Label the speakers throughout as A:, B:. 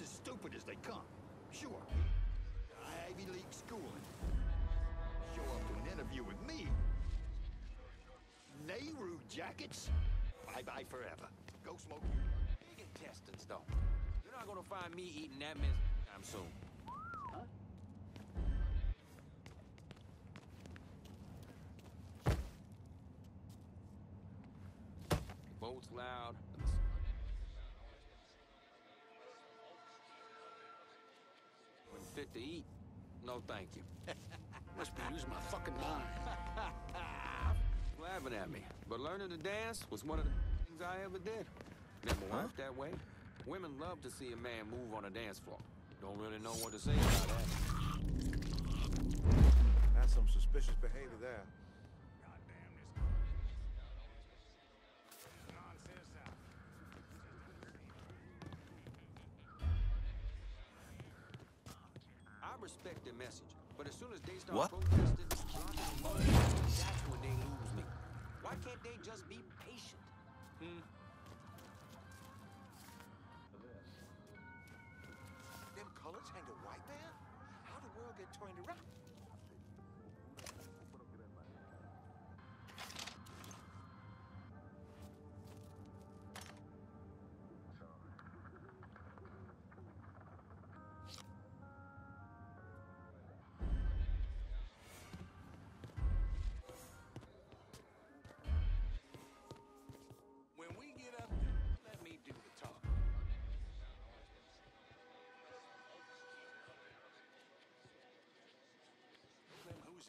A: as stupid as they come. Sure. Ivy League schooling. Show up to an interview with me. Nehru jackets? Bye-bye forever. Go smoke.
B: Big intestines, though. You're not gonna find me eating that mess time soon. Boat's loud. Fit to eat, no thank you.
C: Must be losing my fucking mind.
B: Laughing at me. But learning to dance was one of the things I ever did. Never worked that way. Women love to see a man move on a dance floor. Don't really know what to say about that.
D: That's some suspicious behavior there.
B: Respect message, but as soon as they start
C: What?
B: protesting, that's when they lose me. Why can't they just be patient? Hmm.
D: Them colors hang a white man? How the world get turned around?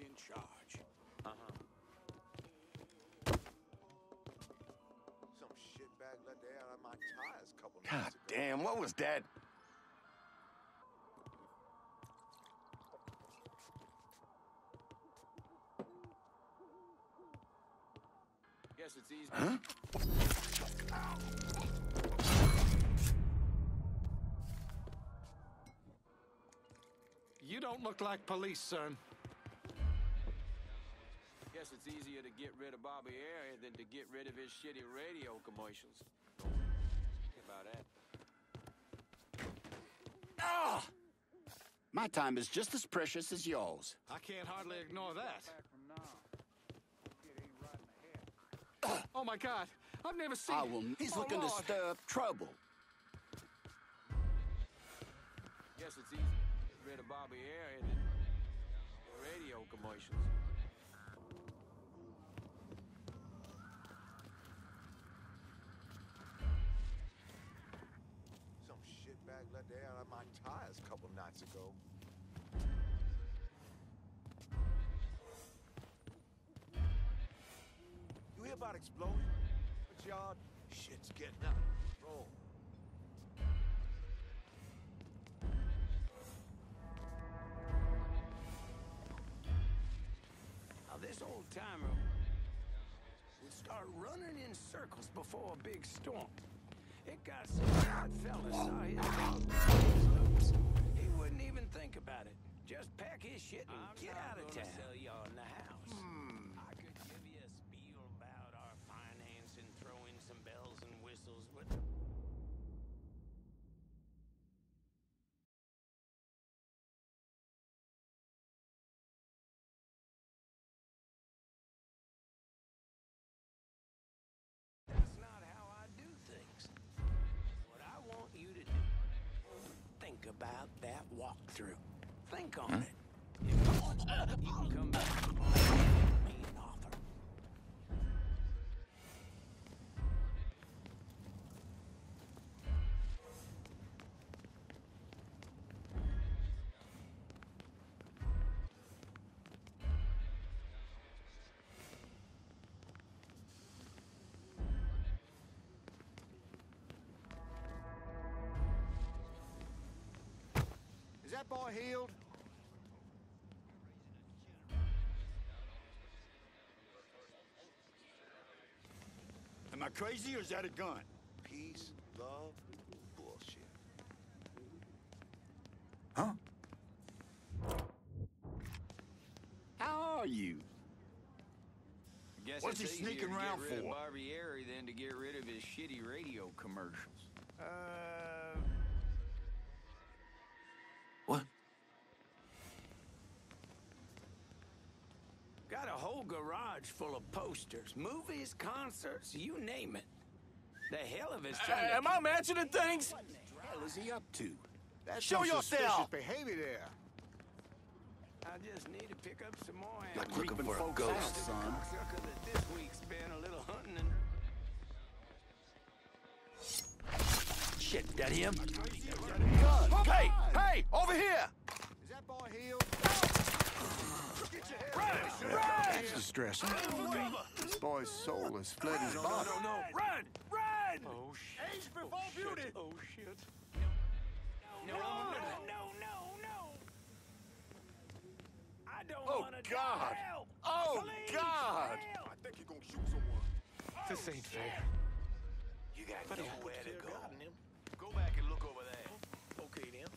C: In charge.
B: Uh-huh.
D: Some shitbag let the air out of my tires a couple
C: God
D: nights ago.
C: damn, what was that?
B: Guess it's easy.
C: Huh?
E: You don't look like police, son.
B: Guess it's easier to get rid of Bobby Air than to get rid of his shitty radio commercials. Think about that.
C: Ah! My time is just as precious as yours.
E: I can't hardly ignore that. Oh my God! I've never seen.
C: I will. He's
E: Oh,
C: looking to stir up trouble.
B: Guess it's easy to get rid of Bobby Air than radio commercials.
D: Air out of my tires a couple nights ago. You hear about explosion? But y'all, shit's getting out of control.
F: Now, this old timer would start running in circles before a big storm. It got so that fella saw his. He wouldn't even think about it. Just pack his shit and get out of town. sell y'all in the house. I that walkthrough. Think on hmm?
A: it. That boy heeled? Am I crazy or is that a gun?
D: Peace, love, bullshit.
C: Huh? How are you?
B: I Guess
A: What's
B: it's
A: he sneaking around
B: get rid
A: for?
B: Of Bobby than to get rid of his shitty radio commercials.
A: Uh,
F: garage full of posters, movies, concerts, you name it. The hell of it's trying to
B: am I imagining things?
C: What the hell is he up to?
G: That's
B: Show
G: some
B: yourself!
G: suspicious behavior there.
F: I just need to pick up some more
C: You're
F: ammo.
C: creeping
B: for a ghost.
C: out, son.
F: This week's been a little hunting and...
B: Shit, that him?
G: Gun!
B: Hey, hey, over here!
G: Is that boy heeled? Get your head
B: Run!
G: That's distressing. This boy's soul has fled his
B: No,
G: body.
B: no, no, run! Run!
F: Oh, shit.
B: Age before oh, beauty!
F: Oh, shit. No, no, no, no, no! I don't
B: Oh,
F: want to
B: God.
F: Help!
B: Oh,
F: Please,
B: God.
F: help!
G: I think you're gonna shoot someone.
E: This ain't oh, fair.
F: You got nowhere to go.
G: Go back and look over there.
B: Okay, then.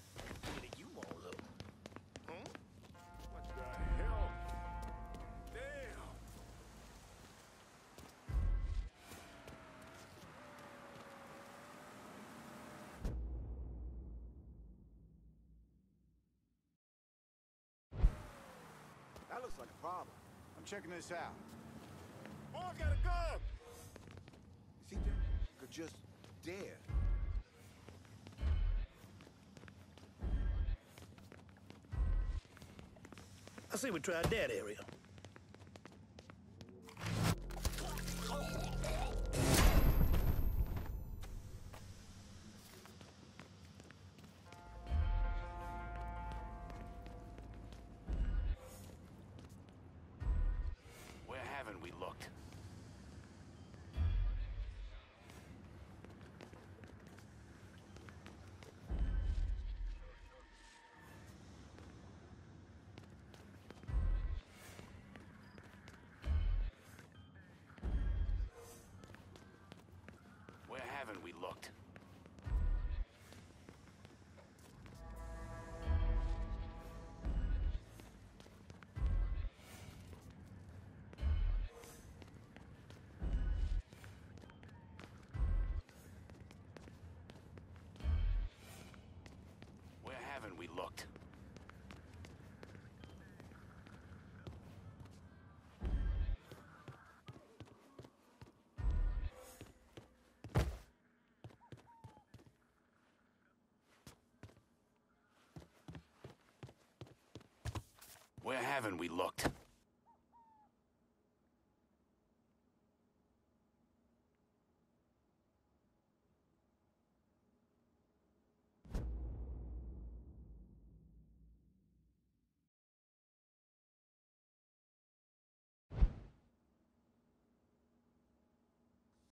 G: Looks like a problem. I'm checking this out.
B: Boy, got a gun!
G: See them? Could just dead.
B: I say we tried that area.
C: Haven't we looked? Where haven't we looked? Haven't we looked?